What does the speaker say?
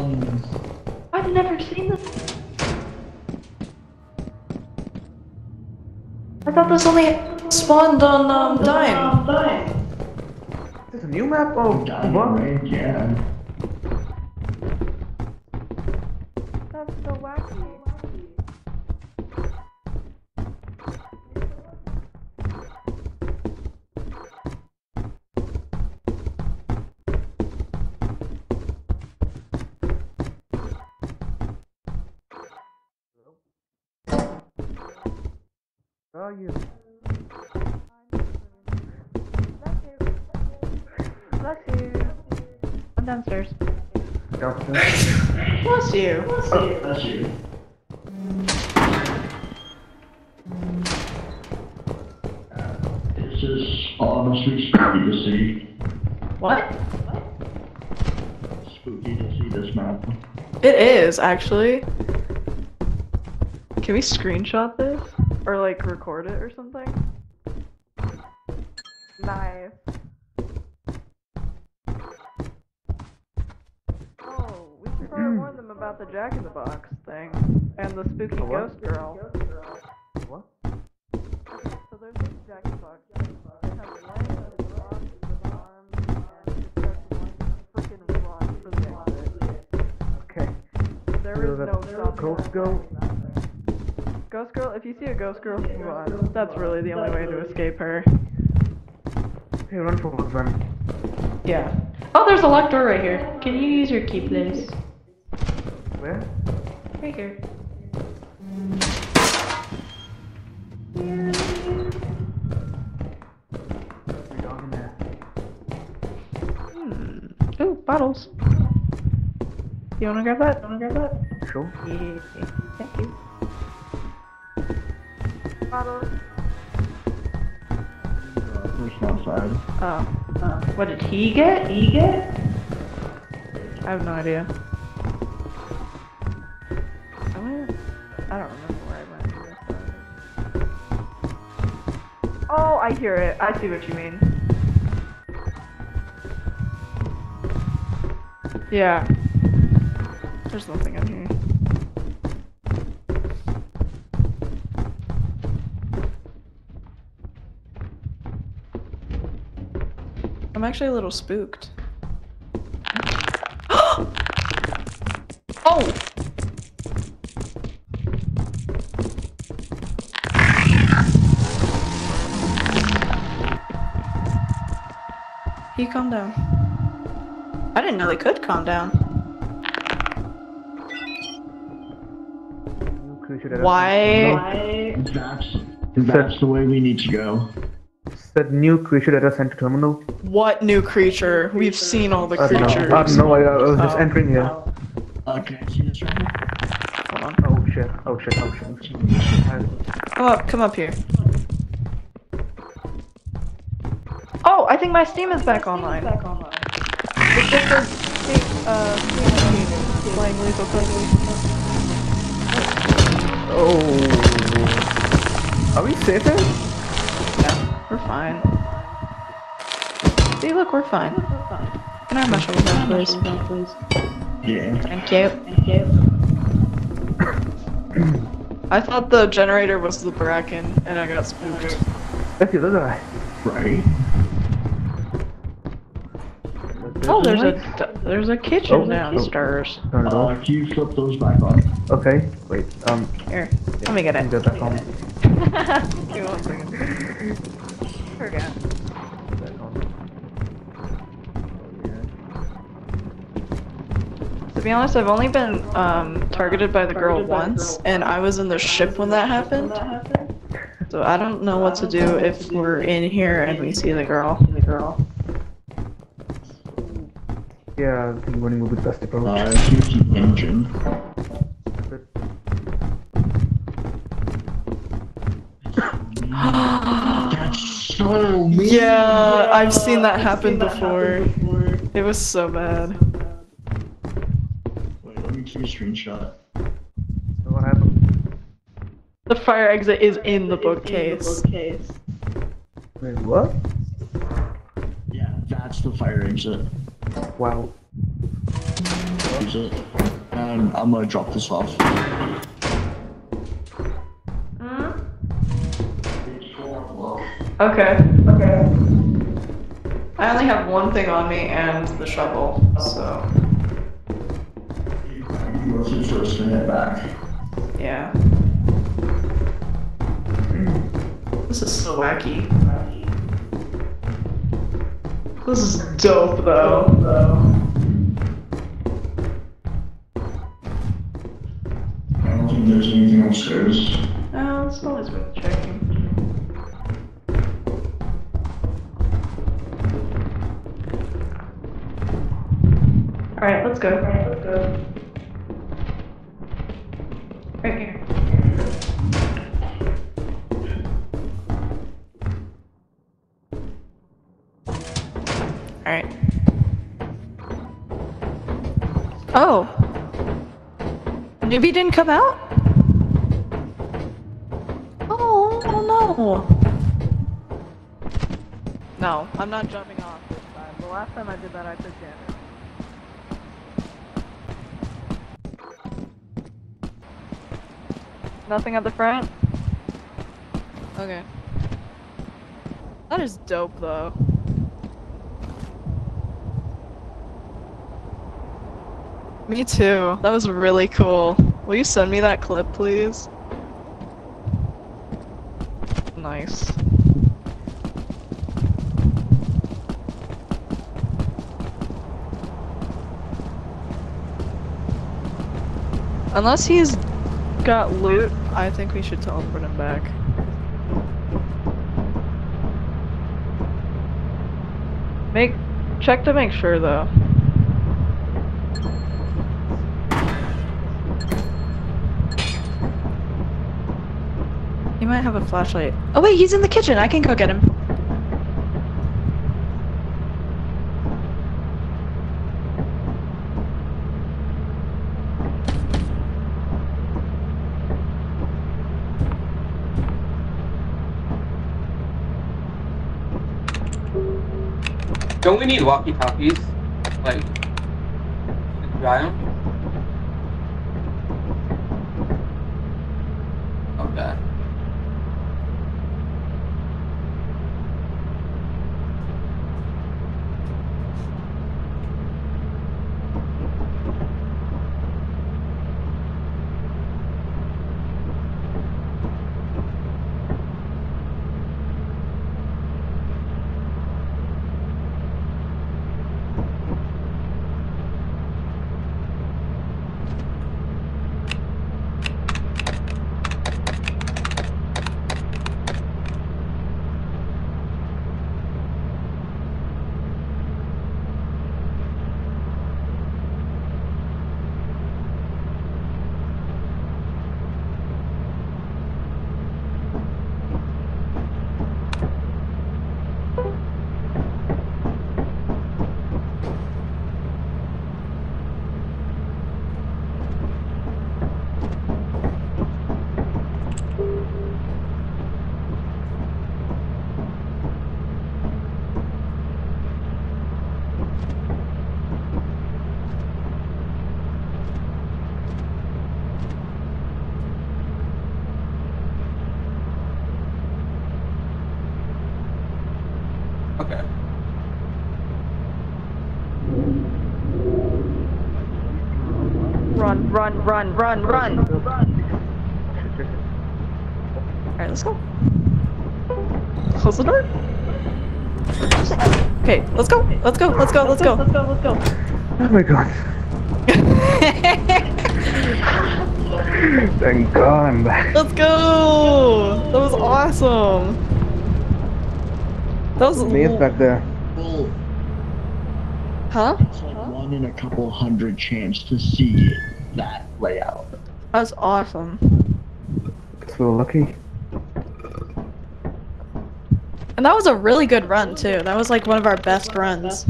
Um, I've never seen this. I thought this only spawned on um Dine. Is this a new map? Oh, diamond what? range, yeah. That's so wacky. Are you? Bless you. I'm downstairs. Downstairs. Bless you. That's you. Uh, This is honestly spooky to see. What? Spooky to see this map. It is actually. Can we screenshot this or like record it or something? Nice. Oh, we should probably warn them about the Jack in the Box thing and the spooky The ghost girl. What? So there's this Jack in the Box. It has legs, and arms, and arms, and it starts one freaking for the. Okay. There So is the no stopping Ghost girl? Thing. Ghost girl, if you see a ghost girl, run. That's really the only way to escape her. Hey, run for one run. Yeah. Oh, there's a locked door right here. Can you use your key, please? Where? Right here. We down in there. Hmm. Ooh, bottles. You wanna grab that? Wanna grab that? Sure. Yeah. Uh. Oh. oh. What did he get? He get? I have no idea. I went. I don't remember where I went. Oh, I hear it. I see what you mean. Yeah. There's nothing in here. I'm actually a little spooked. oh! He calm down. I didn't know they could calm down. New creature that has- Why? That's, that's the way we need to go. Said new creature that was sent to terminal. What new creature? We've seen all the Uh, no, creatures. uh, no, I, I was just Oh. entering here. Can I see this right here? Hold on. Oh shit, oh shit, oh shit. Come up, come up here. Oh, I think my Steam is back online. Back online. It's just a Steam, uh, Steam playing Lethal Company. Oh. Are we safe here? Yeah, we're fine. See, look, we're fine. Can I have my shoulder please? Yeah. Thank you. Thank you. I thought the generator was the Bracken, and I got spooked. That's the other guy. Right. Oh, there's a there's a kitchen Oh, downstairs. Turn it Uh, off. can you flip those back on? Okay, wait, um, Here, let me get it. get back on. Give me one second. Forgot. To be honest, I've only been um, targeted by the girl once, and I was in the ship when that happened. So I don't know what to do if we're in here and we see the girl. The girl. Yeah, I think running will be best approach. Uh, here's engine. Oh, so mean. Yeah, I've seen that happen before. It was so bad. Wait, let me see a screenshot. what happened? The fire exit is in the bookcase. Wait, what? Yeah, that's the fire exit. Wow. use. And I'm gonna drop this off. Okay. Okay. I only have one thing on me and the shovel, so Let's just first and head back. yeah. This is so wacky. This is dope though. Though. I don't think there's anything upstairs. Oh, it's always worth checking. Alright, let's go. Alright, let's go. Right here. Alright. Oh! Newbie didn't come out? Oh, oh no. No, I'm not jumping off this time. The last time I did that, I took damage. Nothing at the front? Okay. That is dope though. Me too. That was really cool. Will you send me that clip, please? Nice. Unless he's got loot, I think we should teleport him back. Make check to make sure though. He might have a flashlight. Oh wait, he's in the kitchen. I can go get him. Don't we need walkie-talkies? Like, to them? Okay. Okay. Run, run, run, run, run. Alright, let's go. Close the door. Okay, let's go. Let's go. Let's go. Let's go. Let's go. Let's go. Oh my god. Thank god I'm back. Let's go. That was awesome. That was Mia's back there. Well, Huh? it's like one in a couple hundred chance to see that layout. That was awesome. So lucky. And that was a really good run too. That was like one of our best runs.